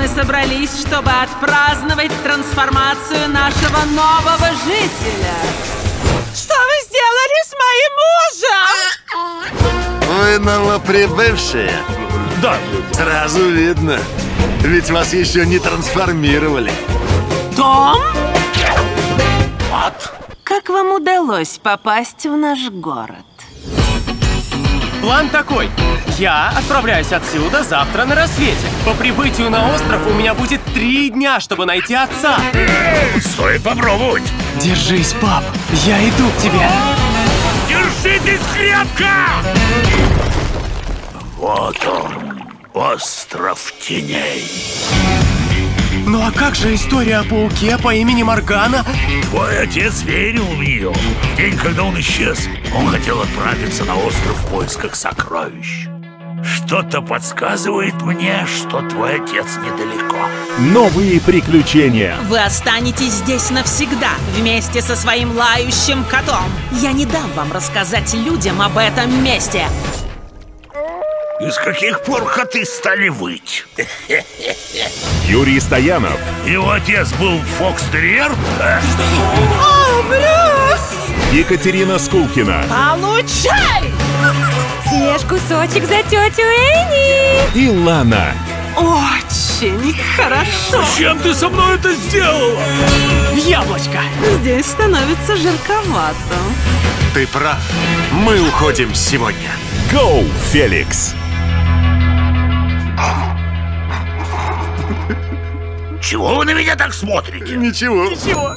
мы собрались, чтобы отпраздновать трансформацию нашего нового жителя. Что вы сделали с моим мужем? Вы новоприбывшие. Да. Сразу видно. Ведь вас еще не трансформировали. Том? Вот. Как вам удалось попасть в наш город? План такой. Я отправляюсь отсюда завтра на рассвете. По прибытию на остров у меня будет три дня, чтобы найти отца. Стоит попробовать. Держись, пап. Я иду к тебе. Держитесь крепко! Вот он, остров теней. Ну а как же история о пауке по имени Моргана? Твой отец верил в нее. В день, когда он исчез, он хотел отправиться на остров в поисках сокровищ. Что-то подсказывает мне, что твой отец недалеко. Новые приключения. Вы останетесь здесь навсегда, вместе со своим лающим котом. Я не дам вам рассказать людям об этом месте. И с каких пор коты стали выть? Юрий Стоянов. Его отец был фокстерьер? О, Брюс! Екатерина Скулкина. Получай! Съешь кусочек за тетю Энни. И Лана. Очень хорошо. Чем ты со мной это сделала? Яблочко. Здесь становится жарковато. Ты прав. Мы уходим сегодня. Гоу, Феликс. Чего вы на меня так смотрите? Ничего. Чего?